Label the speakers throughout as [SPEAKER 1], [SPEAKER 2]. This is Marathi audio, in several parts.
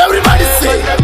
[SPEAKER 1] Everybody say,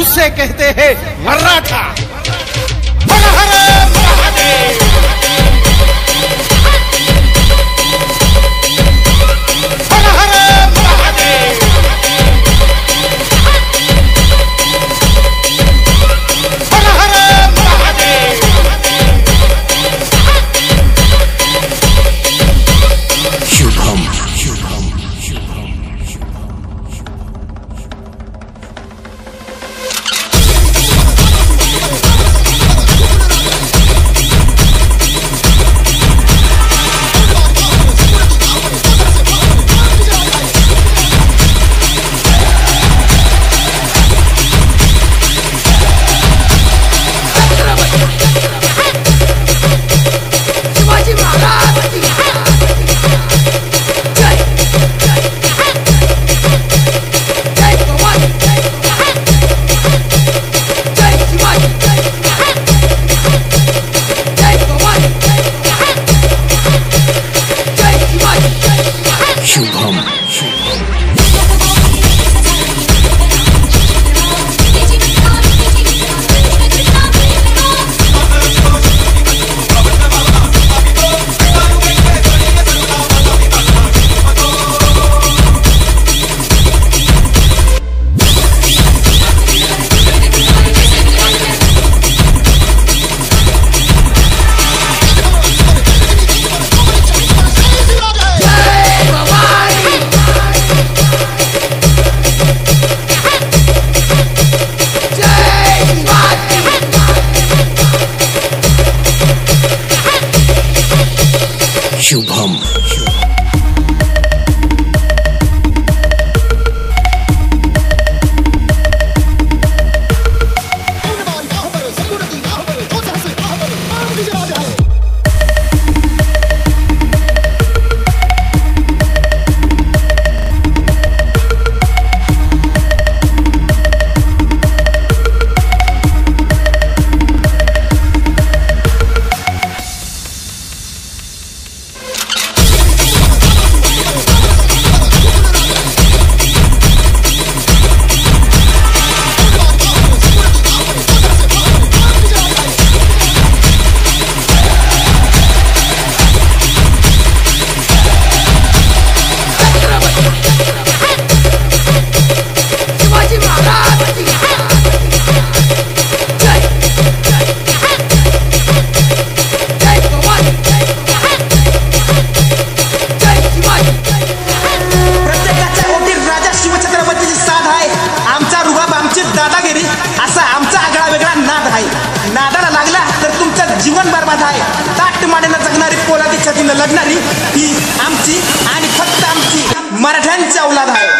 [SPEAKER 2] उससे कहते हैं मराठा
[SPEAKER 3] दादागिरी असा आमचा आगळा वेगळा नाद आहे. नादाला लागला तर तुमचं जीवन बर्बाद आहे. ताट मानेनं जगणारी पोलादी छतीनं लढणारी ही आमची आणि फक्त आमची मराठ्यांची औलाद आहे.